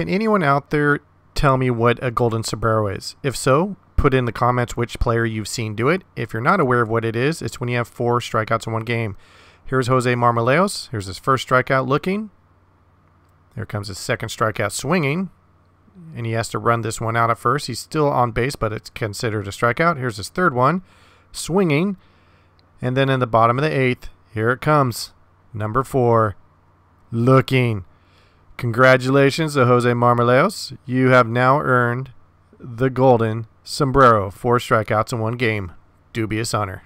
Can anyone out there tell me what a golden sombrero is? If so, put in the comments which player you've seen do it. If you're not aware of what it is, it's when you have four strikeouts in one game. Here's Jose Marmolejos. Here's his first strikeout looking. There comes his second strikeout swinging. And he has to run this one out at first. He's still on base, but it's considered a strikeout. Here's his third one swinging. And then in the bottom of the eighth, here it comes. Number four, looking. Congratulations to Jose Marmolejos. You have now earned the golden sombrero. Four strikeouts in one game. Dubious honor.